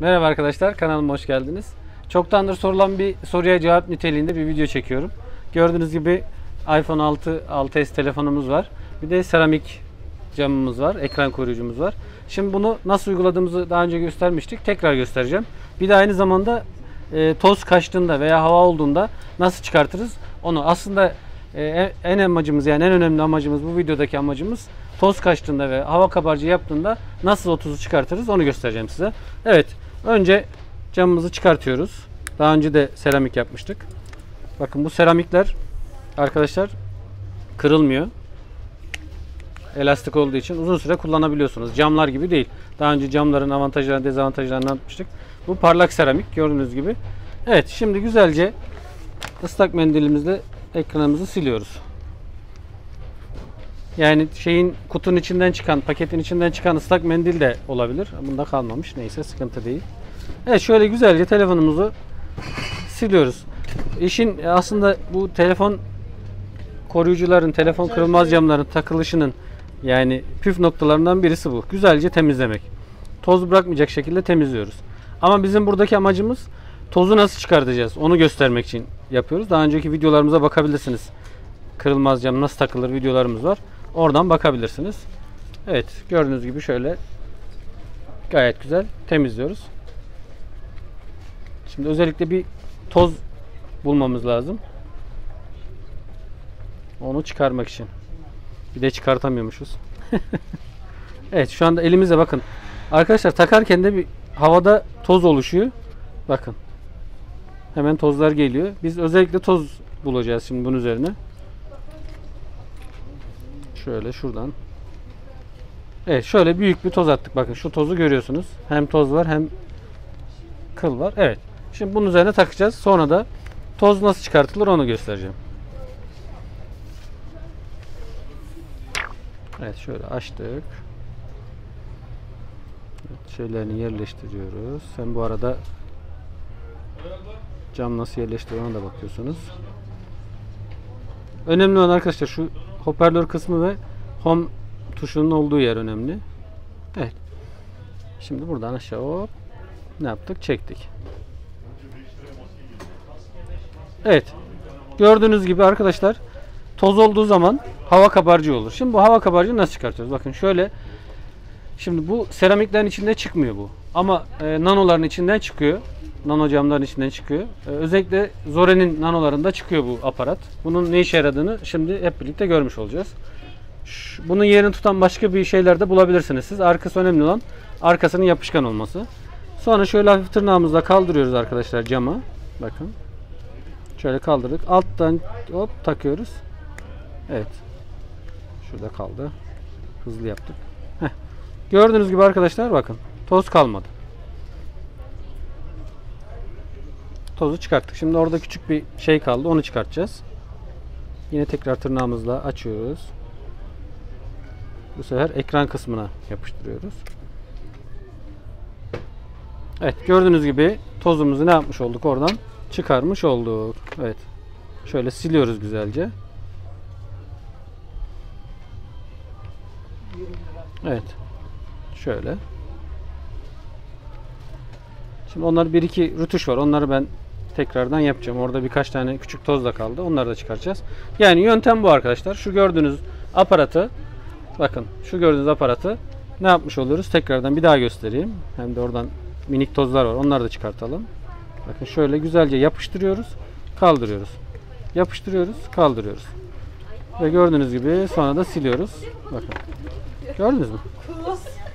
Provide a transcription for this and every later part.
Merhaba arkadaşlar, kanalıma hoş geldiniz. Çoktandır sorulan bir soruya cevap niteliğinde bir video çekiyorum. Gördüğünüz gibi iPhone 6 6s telefonumuz var. Bir de seramik camımız var, ekran koruyucumuz var. Şimdi bunu nasıl uyguladığımızı daha önce göstermiştik. Tekrar göstereceğim. Bir de aynı zamanda e, toz kaçtığında veya hava olduğunda nasıl çıkartırız onu. Aslında e, en amacımız yani en önemli amacımız bu videodaki amacımız toz kaçtığında ve hava kabarcığı yaptığında nasıl o tozu çıkartırız onu göstereceğim size. Evet önce camımızı çıkartıyoruz. Daha önce de seramik yapmıştık. Bakın bu seramikler arkadaşlar kırılmıyor. Elastik olduğu için uzun süre kullanabiliyorsunuz. Camlar gibi değil. Daha önce camların avantajlarını dezavantajlarını anlatmıştık. Bu parlak seramik gördüğünüz gibi. Evet şimdi güzelce ıslak mendilimizle ekranımızı siliyoruz. Yani şeyin kutunun içinden çıkan, paketin içinden çıkan ıslak mendil de olabilir. Bunda kalmamış. Neyse sıkıntı değil. Evet şöyle güzelce telefonumuzu siliyoruz. İşin aslında bu telefon koruyucuların, telefon kırılmaz camların takılışının yani püf noktalarından birisi bu. Güzelce temizlemek. Toz bırakmayacak şekilde temizliyoruz. Ama bizim buradaki amacımız tozu nasıl çıkartacağız onu göstermek için yapıyoruz. Daha önceki videolarımıza bakabilirsiniz. Kırılmaz cam nasıl takılır videolarımız var. Oradan bakabilirsiniz. Evet gördüğünüz gibi şöyle gayet güzel temizliyoruz. Şimdi özellikle bir toz bulmamız lazım. Onu çıkarmak için. Bir de çıkartamıyormuşuz. evet şu anda elimizde bakın. Arkadaşlar takarken de bir havada toz oluşuyor. Bakın. Hemen tozlar geliyor. Biz özellikle toz bulacağız şimdi bunun üzerine. Şöyle şuradan. Evet şöyle büyük bir toz attık. Bakın şu tozu görüyorsunuz. Hem toz var hem kıl var. Evet. Şimdi bunun üzerine takacağız. Sonra da toz nasıl çıkartılır onu göstereceğim. Evet şöyle açtık. Evet, şeylerini yerleştiriyoruz. Sen bu arada cam nasıl yerleştiriyor ona da bakıyorsunuz. Önemli olan arkadaşlar şu hoparlör kısmı ve home tuşunun olduğu yer önemli. Evet. Şimdi buradan aşağı hop ne yaptık? Çektik. Evet. Gördüğünüz gibi arkadaşlar toz olduğu zaman hava kabarcığı olur. Şimdi bu hava kabarcığı nasıl çıkartıyoruz? Bakın şöyle Şimdi bu seramiklerin içinde çıkmıyor bu. Ama e, nanoların içinden çıkıyor. Nano camların içinden çıkıyor. E, özellikle Zore'nin nanolarında çıkıyor bu aparat. Bunun ne işe yaradığını şimdi hep birlikte görmüş olacağız. Bunun yerini tutan başka bir şeyler de bulabilirsiniz siz. Arkası önemli olan arkasının yapışkan olması. Sonra şöyle hafif tırnağımızla kaldırıyoruz arkadaşlar cama. Bakın. Şöyle kaldırdık. Alttan hop takıyoruz. Evet. Şurada kaldı. Hızlı yaptık. Heh. Gördüğünüz gibi arkadaşlar bakın. Toz kalmadı. Tozu çıkarttık. Şimdi orada küçük bir şey kaldı. Onu çıkartacağız. Yine tekrar tırnağımızla açıyoruz. Bu sefer ekran kısmına yapıştırıyoruz. Evet gördüğünüz gibi tozumuzu ne yapmış olduk oradan? Çıkarmış olduk. Evet. Şöyle siliyoruz güzelce. Evet. Şöyle. Şimdi onlar bir iki rütuş var. Onları ben tekrardan yapacağım. Orada birkaç tane küçük toz da kaldı. Onları da çıkaracağız. Yani yöntem bu arkadaşlar. Şu gördüğünüz aparatı bakın şu gördüğünüz aparatı ne yapmış oluyoruz? Tekrardan bir daha göstereyim. Hem de oradan minik tozlar var. Onları da çıkartalım. Bakın şöyle güzelce yapıştırıyoruz. Kaldırıyoruz. Yapıştırıyoruz. Kaldırıyoruz. Ve gördüğünüz gibi sonra da siliyoruz. Bakın. Gördünüz mü?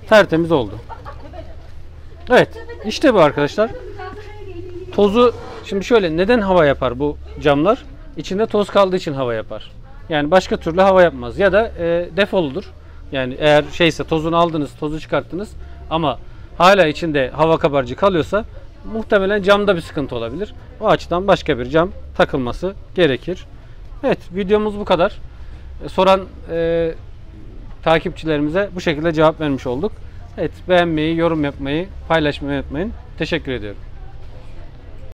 Tertemiz oldu. Evet. işte bu arkadaşlar. Tozu şimdi şöyle neden hava yapar bu camlar? İçinde toz kaldığı için hava yapar. Yani başka türlü hava yapmaz. Ya da e, defoludur. Yani eğer şeyse tozunu aldınız, tozu çıkarttınız ama hala içinde hava kabarcığı kalıyorsa muhtemelen camda bir sıkıntı olabilir. O açıdan başka bir cam takılması gerekir. Evet videomuz bu kadar. E, soran e, takipçilerimize bu şekilde cevap vermiş olduk. Evet beğenmeyi, yorum yapmayı, paylaşmayı unutmayın. Teşekkür ediyorum.